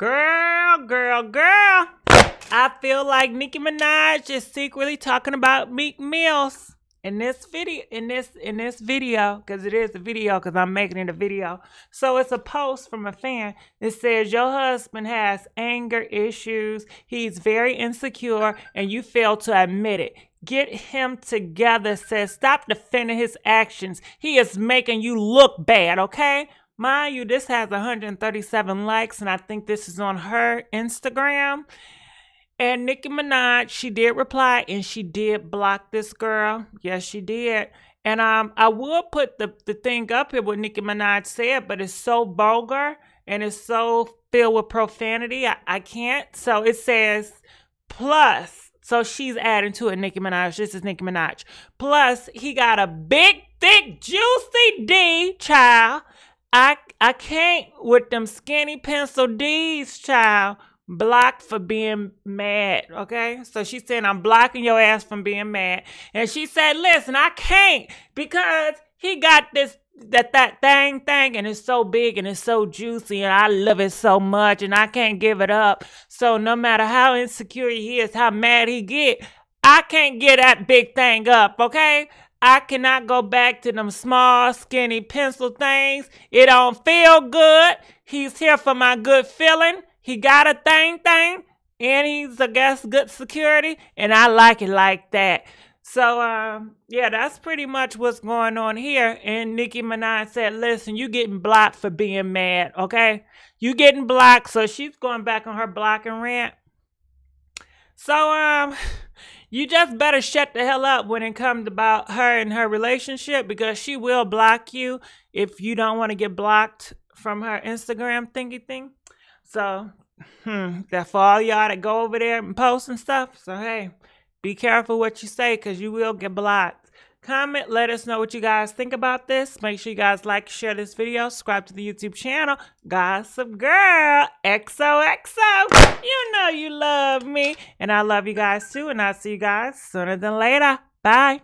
Girl, girl, girl. I feel like Nicki Minaj is secretly talking about Meek Mills in this video in this in this video because it is a video because i'm making it a video. So it's a post from a fan that says your husband has anger issues. He's very insecure and you fail to admit it. Get him together says stop defending his actions. He is making you look bad okay Mind you, this has 137 likes, and I think this is on her Instagram. And Nicki Minaj, she did reply and she did block this girl. Yes, she did. And um, I will put the, the thing up here what Nicki Minaj said, but it's so vulgar and it's so filled with profanity. I, I can't. So it says plus. So she's adding to it, Nicki Minaj. This is Nicki Minaj. Plus, he got a big, thick, juicy D, child. I I can't with them skinny pencil D's, child. Blocked for being mad, okay? So she's saying I'm blocking your ass from being mad. And she said, listen, I can't because he got this that that thing thing and it's so big and it's so juicy and I love it so much and I can't give it up. So no matter how insecure he is, how mad he get, I can't get that big thing up, okay? I cannot go back to them small, skinny pencil things. It don't feel good. He's here for my good feeling. He got a thing thing, and he's, I guess, good security, and I like it like that. So, um, yeah, that's pretty much what's going on here. And Nicki Minaj said, listen, you getting blocked for being mad, okay? You getting blocked, so she's going back on her blocking rant. So, um, you just better shut the hell up when it comes about her and her relationship because she will block you if you don't want to get blocked from her Instagram thingy thing. So, hmm, that for all y'all that go over there and post and stuff. So, hey, be careful what you say because you will get blocked. Comment, let us know what you guys think about this. Make sure you guys like, share this video, subscribe to the YouTube channel. Gossip Girl, XOXO. You know you love me. And I love you guys too. And I'll see you guys sooner than later. Bye.